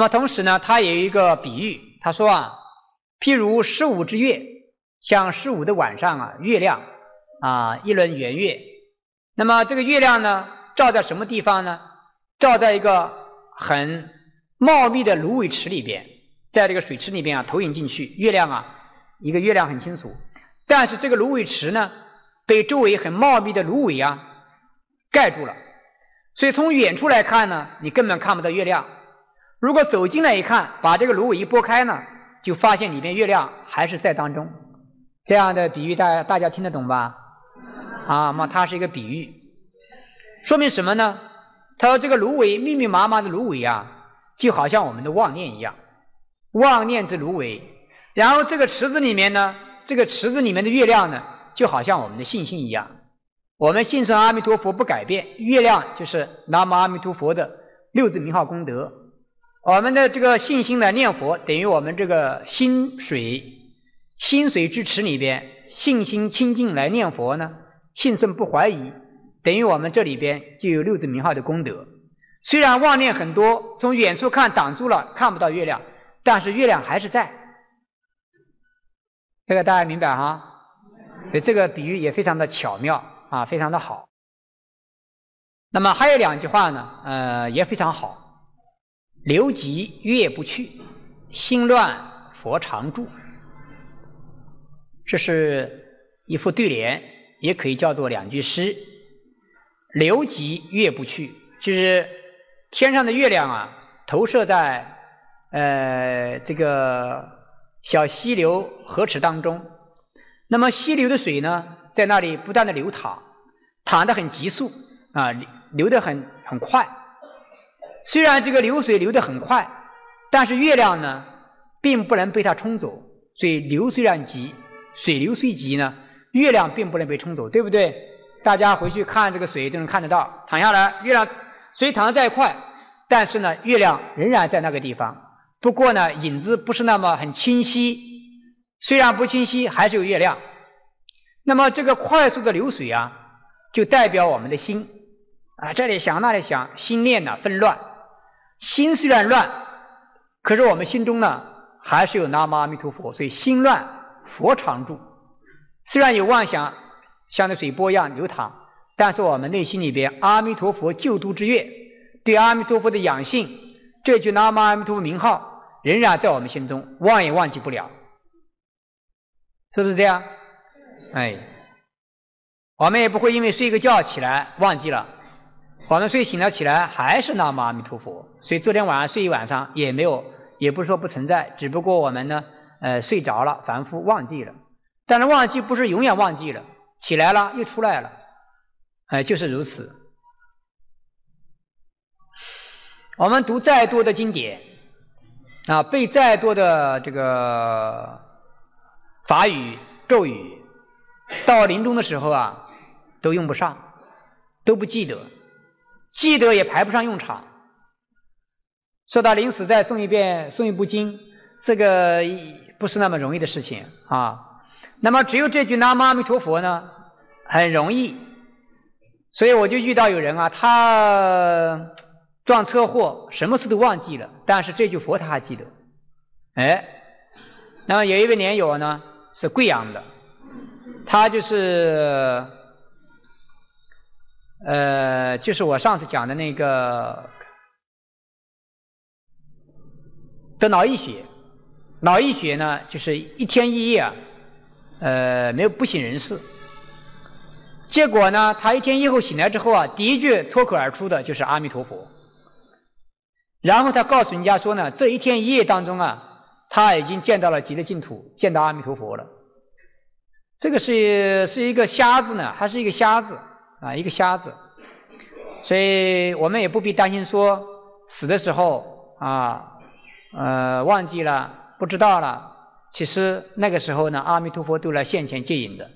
那么同时呢，他也有一个比喻，他说啊，譬如十五之月，像十五的晚上啊，月亮啊，一轮圆月。那么这个月亮呢，照在什么地方呢？照在一个很茂密的芦苇池里边，在这个水池里边啊，投影进去，月亮啊，一个月亮很清楚。但是这个芦苇池呢，被周围很茂密的芦苇啊盖住了，所以从远处来看呢，你根本看不到月亮。如果走进来一看，把这个芦苇一拨开呢，就发现里面月亮还是在当中。这样的比喻，大大家听得懂吧？啊，那它是一个比喻，说明什么呢？他说这个芦苇密密麻麻的芦苇啊，就好像我们的妄念一样，妄念之芦苇。然后这个池子里面呢，这个池子里面的月亮呢，就好像我们的信心一样。我们信顺阿弥陀佛不改变，月亮就是南无阿弥陀佛的六字名号功德。我们的这个信心来念佛，等于我们这个心水、心水之池里边，信心清净来念佛呢，信顺不怀疑，等于我们这里边就有六字名号的功德。虽然妄念很多，从远处看挡住了，看不到月亮，但是月亮还是在。这个大家明白哈？所以这个比喻也非常的巧妙啊，非常的好。那么还有两句话呢，呃，也非常好。流急月不去，心乱佛常住。这是一副对联，也可以叫做两句诗。流急月不去，就是天上的月亮啊，投射在呃这个小溪流河池当中。那么溪流的水呢，在那里不断的流淌，淌得很急速啊，流得很很快。虽然这个流水流得很快，但是月亮呢，并不能被它冲走。所以流虽然急，水流虽急呢，月亮并不能被冲走，对不对？大家回去看这个水都能看得到，躺下来，月亮水淌得再快，但是呢，月亮仍然在那个地方。不过呢，影子不是那么很清晰，虽然不清晰，还是有月亮。那么这个快速的流水啊，就代表我们的心啊，这里想那里想，心念呢纷乱。心虽然乱，可是我们心中呢还是有南无阿弥陀佛，所以心乱佛常住。虽然有妄想，像那水波一样流淌，但是我们内心里边阿弥陀佛救度之愿，对阿弥陀佛的养性，这句南无阿弥陀佛名号仍然在我们心中，忘也忘记不了，是不是这样？哎，我们也不会因为睡个觉起来忘记了。我们睡醒了起来还是南无阿弥陀佛，所以昨天晚上睡一晚上也没有，也不是说不存在，只不过我们呢，呃，睡着了，反复忘记了。但是忘记不是永远忘记了，起来了又出来了，哎，就是如此。我们读再多的经典，啊，背再多的这个法语咒语，到临终的时候啊，都用不上，都不记得。记得也排不上用场。说到临死再诵一遍、诵一部经，这个不是那么容易的事情啊。那么只有这句南无阿弥陀佛呢，很容易。所以我就遇到有人啊，他撞车祸，什么事都忘记了，但是这句佛他还记得。哎，那么有一位年友呢，是贵阳的，他就是。呃，就是我上次讲的那个得脑溢血，脑溢血呢，就是一天一夜啊，呃，没有不省人事。结果呢，他一天以后醒来之后啊，第一句脱口而出的就是阿弥陀佛。然后他告诉人家说呢，这一天一夜当中啊，他已经见到了极乐净土，见到阿弥陀佛了。这个是是一个瞎子呢，还是一个瞎子？啊，一个瞎子，所以我们也不必担心说死的时候啊，呃，忘记了，不知道了。其实那个时候呢，阿弥陀佛都来现前接引的。